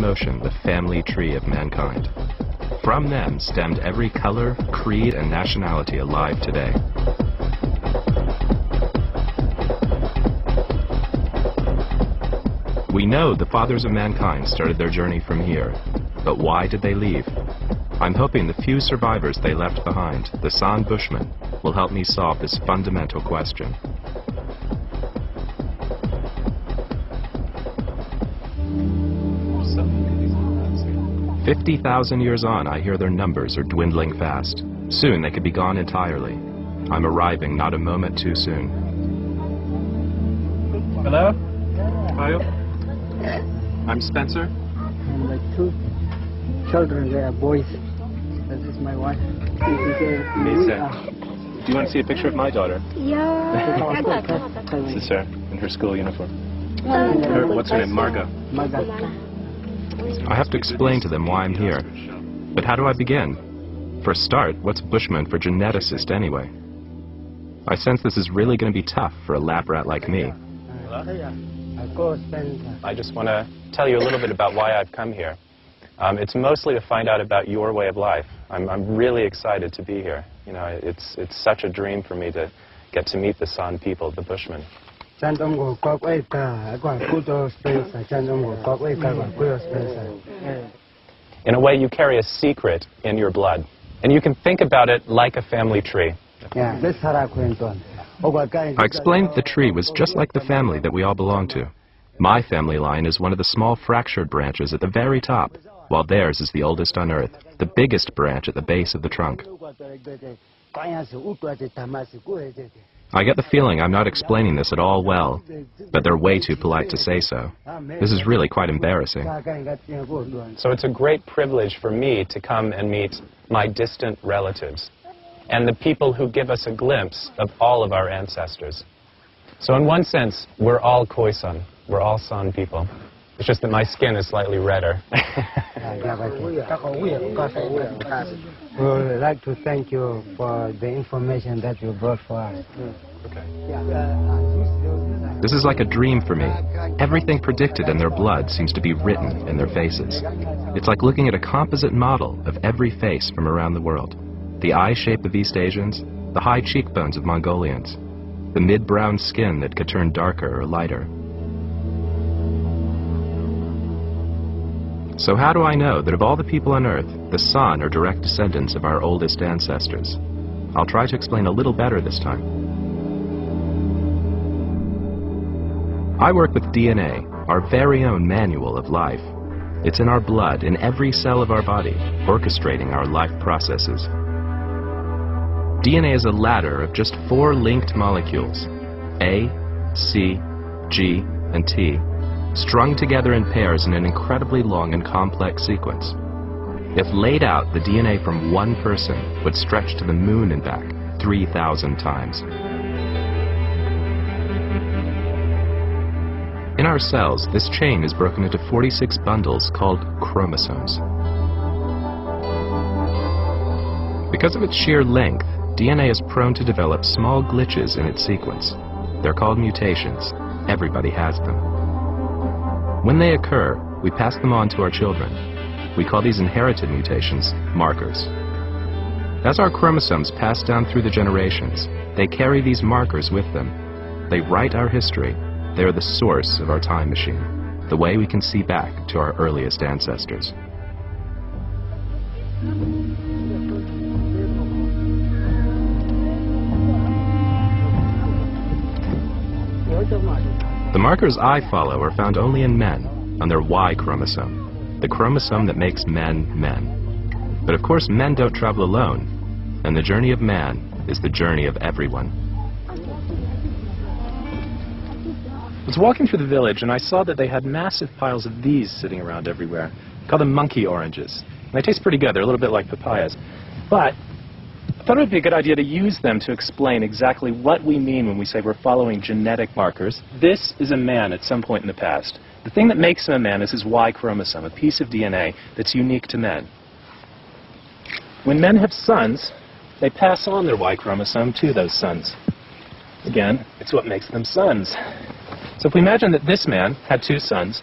motion the family tree of mankind. From them stemmed every color, creed, and nationality alive today. We know the fathers of mankind started their journey from here, but why did they leave? I'm hoping the few survivors they left behind, the San Bushmen, will help me solve this fundamental question. 50,000 years on, I hear their numbers are dwindling fast. Soon they could be gone entirely. I'm arriving not a moment too soon. Hello? Hi. I'm Spencer. And my two children, they are boys. This is my wife. Amazing. Do you want to see a picture of my daughter? Yeah. This is her in her school uniform. Her, what's her name? Margot. I have to explain to them why I'm here. But how do I begin? For a start, what's Bushman for geneticist anyway? I sense this is really going to be tough for a lab rat like me. I just want to tell you a little bit about why I've come here. Um, it's mostly to find out about your way of life. I'm, I'm really excited to be here. You know, it's, it's such a dream for me to get to meet the San people, the Bushmen. In a way, you carry a secret in your blood. And you can think about it like a family tree. I explained the tree was just like the family that we all belong to. My family line is one of the small fractured branches at the very top, while theirs is the oldest on Earth, the biggest branch at the base of the trunk. I get the feeling I'm not explaining this at all well, but they're way too polite to say so. This is really quite embarrassing. So it's a great privilege for me to come and meet my distant relatives and the people who give us a glimpse of all of our ancestors. So in one sense, we're all Khoisan. We're all San people. It's just that my skin is slightly redder. We would like to thank you for the information that you brought for us. This is like a dream for me. Everything predicted in their blood seems to be written in their faces. It's like looking at a composite model of every face from around the world. The eye shape of East Asians, the high cheekbones of Mongolians, the mid-brown skin that could turn darker or lighter, So how do I know that of all the people on Earth, the San are direct descendants of our oldest ancestors? I'll try to explain a little better this time. I work with DNA, our very own manual of life. It's in our blood, in every cell of our body, orchestrating our life processes. DNA is a ladder of just four linked molecules, A, C, G, and T, strung together in pairs in an incredibly long and complex sequence. If laid out, the DNA from one person would stretch to the moon and back 3,000 times. In our cells, this chain is broken into 46 bundles called chromosomes. Because of its sheer length, DNA is prone to develop small glitches in its sequence. They're called mutations. Everybody has them. When they occur, we pass them on to our children. We call these inherited mutations markers. As our chromosomes pass down through the generations, they carry these markers with them. They write our history. They are the source of our time machine, the way we can see back to our earliest ancestors. Markers I follow are found only in men, on their Y chromosome, the chromosome that makes men men. But of course men don't travel alone, and the journey of man is the journey of everyone. I was walking through the village and I saw that they had massive piles of these sitting around everywhere. call them monkey oranges. And they taste pretty good. They're a little bit like papayas. But thought it would be a good idea to use them to explain exactly what we mean when we say we're following genetic markers. This is a man at some point in the past. The thing that makes him a man is his Y chromosome, a piece of DNA that's unique to men. When men have sons, they pass on their Y chromosome to those sons. Again, it's what makes them sons. So if we imagine that this man had two sons,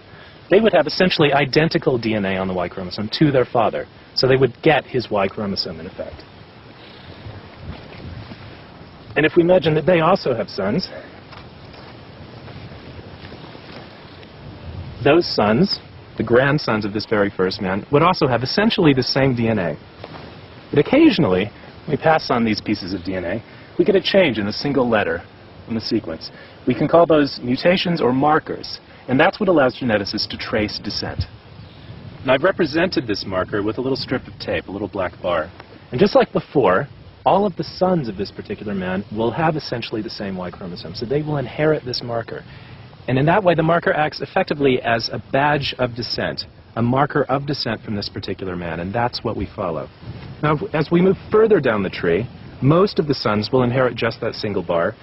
they would have essentially identical DNA on the Y chromosome to their father. So they would get his Y chromosome in effect. And if we imagine that they also have sons, those sons, the grandsons of this very first man, would also have essentially the same DNA. But occasionally, when we pass on these pieces of DNA, we get a change in a single letter in the sequence. We can call those mutations or markers, and that's what allows geneticists to trace descent. And I've represented this marker with a little strip of tape, a little black bar. And just like before, all of the sons of this particular man will have essentially the same Y chromosome, so they will inherit this marker. And in that way, the marker acts effectively as a badge of descent, a marker of descent from this particular man, and that's what we follow. Now, as we move further down the tree, most of the sons will inherit just that single bar,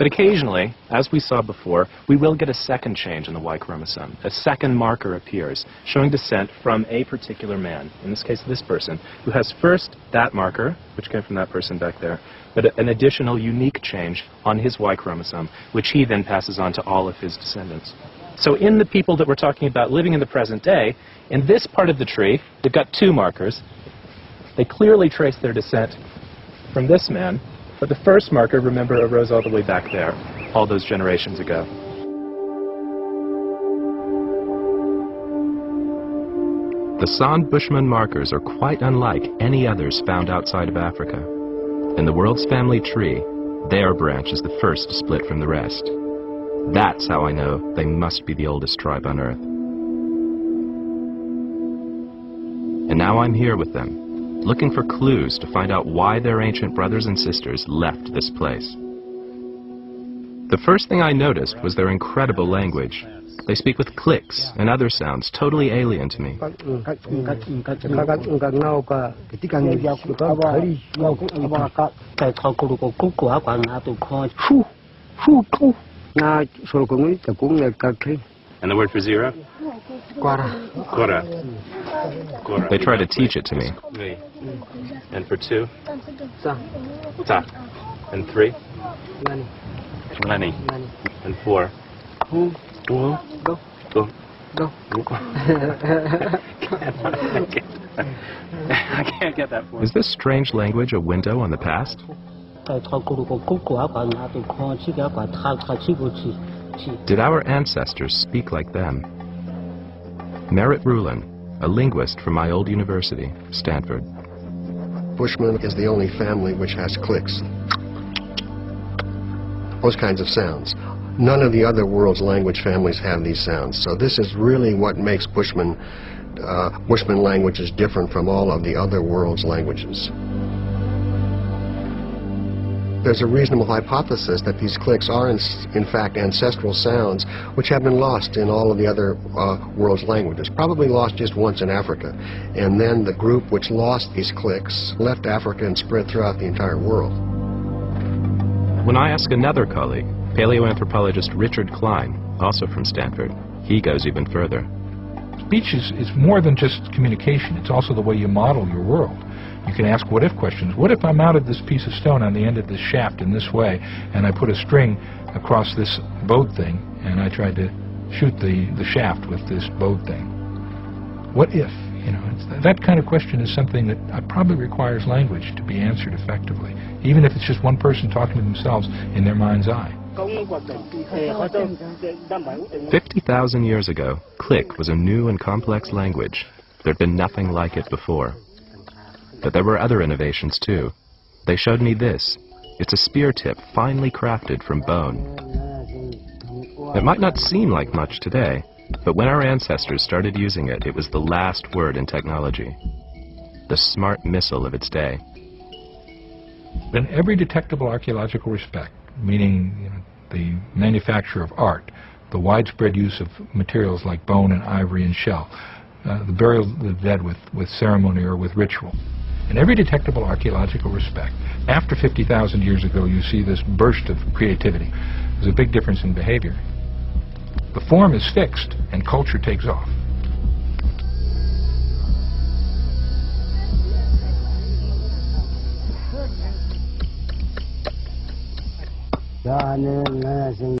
but occasionally, as we saw before, we will get a second change in the Y chromosome. A second marker appears, showing descent from a particular man, in this case this person, who has first that marker, which came from that person back there, but an additional unique change on his Y chromosome, which he then passes on to all of his descendants. So in the people that we're talking about living in the present day, in this part of the tree, they've got two markers. They clearly trace their descent from this man, but the first marker, remember, arose all the way back there, all those generations ago. The San Bushman markers are quite unlike any others found outside of Africa. In the world's family tree, their branch is the first to split from the rest. That's how I know they must be the oldest tribe on Earth. And now I'm here with them, looking for clues to find out why their ancient brothers and sisters left this place. The first thing I noticed was their incredible language. They speak with clicks and other sounds totally alien to me. And the word for zero? Quara. Kora. Kora. They try to teach it to me. And for two? Sa. Ta. And three? Nani. Lenny. And four? Hu. Go. Go. Go. Go. I can't get that for Is this strange language a window on the past? Did our ancestors speak like them? Merritt Ruhlen, a linguist from my old university, Stanford. Bushman is the only family which has clicks. Those kinds of sounds. None of the other world's language families have these sounds. So this is really what makes Bushman, uh, Bushman languages different from all of the other world's languages. There's a reasonable hypothesis that these clicks are in, in fact ancestral sounds which have been lost in all of the other uh, world's languages, probably lost just once in Africa. And then the group which lost these clicks left Africa and spread throughout the entire world. When I ask another colleague, paleoanthropologist Richard Klein, also from Stanford, he goes even further. Speech is, is more than just communication. It's also the way you model your world. You can ask what if questions. What if I mounted this piece of stone on the end of this shaft in this way, and I put a string across this boat thing, and I tried to shoot the, the shaft with this boat thing? What if? You know, it's, that kind of question is something that uh, probably requires language to be answered effectively, even if it's just one person talking to themselves in their mind's eye. 50,000 years ago, Click was a new and complex language. There'd been nothing like it before. But there were other innovations too. They showed me this. It's a spear tip finely crafted from bone. It might not seem like much today, but when our ancestors started using it, it was the last word in technology. The smart missile of its day. In every detectable archaeological respect, meaning the manufacture of art, the widespread use of materials like bone and ivory and shell, uh, the burial of the dead with, with ceremony or with ritual. In every detectable archaeological respect, after 50,000 years ago, you see this burst of creativity. There's a big difference in behavior. The form is fixed, and culture takes off. دعني المأسى.